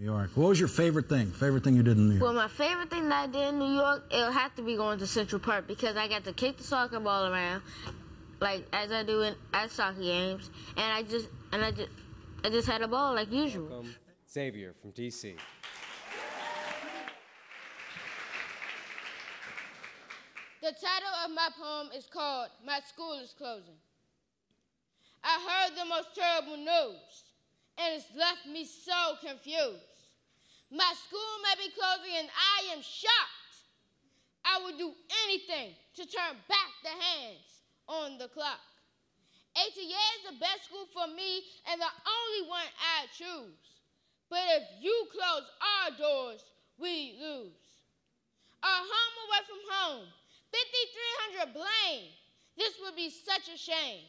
New York. What was your favorite thing? Favorite thing you did in New York? Well, my favorite thing that I did in New York, it'll have to be going to Central Park because I got to kick the soccer ball around, like as I do in at soccer games, and I just and I just I just had a ball like usual. Welcome, Xavier from DC. The title of my poem is called My School is Closing. I heard the most terrible news, and it's left me so confused. My school may be closing, and I am shocked. I would do anything to turn back the hands on the clock. ATA is the best school for me and the only one I choose. But if you close our doors, we lose. Our home away from home, 5300 Blaine. This would be such a shame.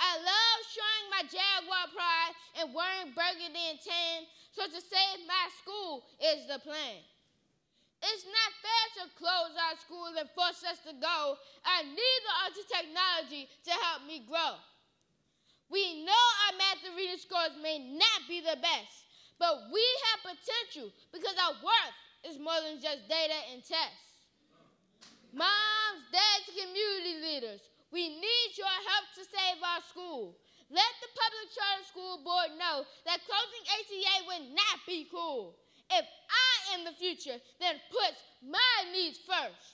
I love showing my Jaguar pride and wearing burgundy and tan, so to save my school is the plan. It's not fair to close our school and force us to go. I need the arts and technology to help me grow. We know our math and reading scores may not be the best, but we have potential because our worth is more than just data and tests. Moms, dads, community leaders, we need your help to save our school. Let the public charter school board know that closing ATA would not be cool. If I am the future, then put my needs first.